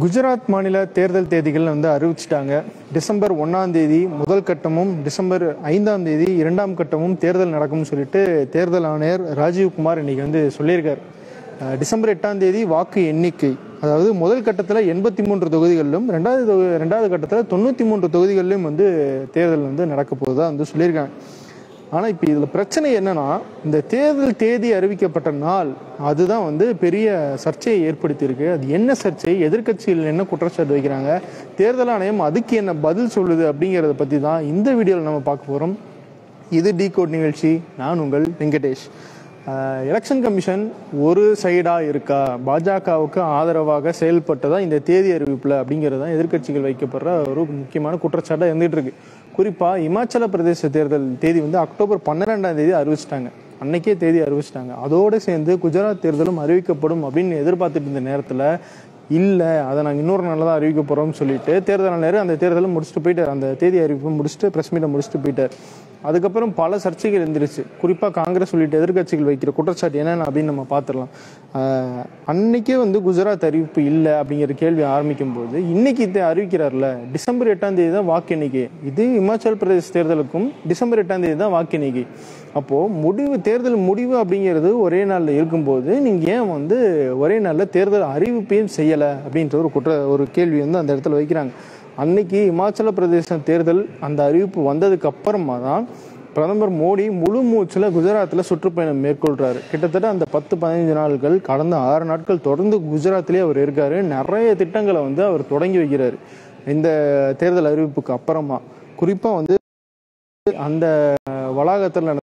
குஜராத் மாநில தேர்தல் தேதிகள் வந்து அறிவிச்சிட்டாங்க. டிசம்பர் ஒன்றாம் தேதி முதல் கட்டமும் டிசம்பர் ஐந்தாம் தேதி இரண்டாம் கட்டமும் தேர்தல் நடக்கும்னு சொல்லிட்டு தேர்தல் ஆணையர் ராஜீவ்குமார் இன்னைக்கு வந்து சொல்லியிருக்கார். டிசம்பர் எட்டாம் தேதி வாக்கு எண்ணிக்கை அதாவது முதல் கட்டத்தில் எண்பத்தி மூன்று தொகுதிகளிலும் ரெண்டாவது தொகு- ரெண்டாவது கட்டத்தில் தொண்ணூற்றி மூன்று தொகுதிகளிலும் வந்து தேர்தல் வந்து நடக்க போகுதா வந்து சொல்லியிருக்காங்க. ஆனால் இப்போ இதில் பிரச்சனை என்னன்னா இந்த தேர்தல் தேதி அறிவிக்கப்பட்ட நாள் அதுதான் வந்து பெரிய சர்ச்சையை ஏற்படுத்தியிருக்கு. அது என்ன சர்ச்சை? எதிர்கட்சிகள் என்ன குற்றச்சாட்டு வைக்கிறாங்க? தேர்தல் ஆணையம் அதுக்கு என்ன பதில் சொல்லுது அப்படிங்கிறத பற்றி தான் இந்த வீடியோவில் நம்ம பார்க்க போகிறோம் இது டீ கோட் நிகழ்ச்சி. நான் உங்கள் வெங்கடேஷ். எலெக்ஷன் கமிஷன் ஒரு சைடாக இருக்கா? பாஜகவுக்கு ஆதரவாக செயல்பட்டதா இந்த தேதி அறிவிப்பில் அப்படிங்கிறது தான் எதிர்க்கட்சிகள் வைக்கப்படுற ஒரு முக்கியமான குற்றச்சாட்டாக இருந்துகிட்டு இருக்கு. குறிப்பாக இமாச்சல பிரதேச தேர்தல் தேதி வந்து அக்டோபர் பன்னிரெண்டாம் தேதி அறிவிச்சிட்டாங்க. அன்னைக்கே தேதி அறிவிச்சிட்டாங்க. அதோடு சேர்ந்து குஜராத் தேர்தலும் அறிவிக்கப்படும் அப்படின்னு எதிர்பார்த்துட்டு இருந்த நேரத்தில் இல்லை அதை நாங்கள் இன்னொரு நாளில் தான் அறிவிக்க போகிறோம்னு சொல்லிட்டு தேர்தல் நேரம் அந்த தேர்தலை முடிச்சுட்டு போயிட்டார். அந்த தேதி அறிவிப்பு முடிச்சுட்டு ப்ரெஸ் மீட்டை முடிச்சுட்டு போயிட்டார். அதுக்கப்புறம் பல சர்ச்சைகள் இருந்துருச்சு குறிப்பாக காங்கிரஸ் உள்ளிட்ட எதிர்க்கட்சிகள் வைக்கிற குற்றச்சாட்டு என்னென்ன அப்படின்னு நம்ம பார்த்துடலாம். அன்னைக்கே வந்து குஜராத் அறிவிப்பு இல்லை அப்படிங்கிற கேள்வி ஆரம்பிக்கும் போது இன்னைக்கு இதை அறிவிக்கிறார்ல டிசம்பர் எட்டாம் தேதி தான் வாக்கு எண்ணிக்கை இது இமாச்சல் பிரதேச தேர்தலுக்கும் டிசம்பர் எட்டாம் தேதி தான் வாக்கு எண்ணிக்கை அப்போது முடிவு தேர்தல் முடிவு அப்படிங்கிறது ஒரே நாளில் இருக்கும்போது நீங்கள் ஏன் வந்து ஒரே நாளில் தேர்தல் அறிவிப்பையும் செய்யலை அப்படின்ற ஒரு குற்ற ஒரு கேள்வி வந்து அந்த இடத்துல வைக்கிறாங்க. அன்னைக்கு இமாச்சல பிரதேச தேர்தல் அந்த அறிவிப்பு வந்ததுக்கு அப்புறமா தான் பிரதமர் மோடி முழு மூச்சில் குஜராத்தில் சுற்றுப்பயணம் மேற்கொள்கிறாரு கிட்டத்தட்ட அந்த பத்து பதினைஞ்சு நாட்கள் கடந்த ஆறு நாட்கள் தொடர்ந்து குஜராத்திலே அவர் இருக்காரு. நிறைய திட்டங்களை வந்து அவர் தொடங்கி வைக்கிறாரு. இந்த தேர்தல் அறிவிப்புக்கு அப்புறமா. குறிப்பாக வந்து அந்த வளாகத்தில் நடந்த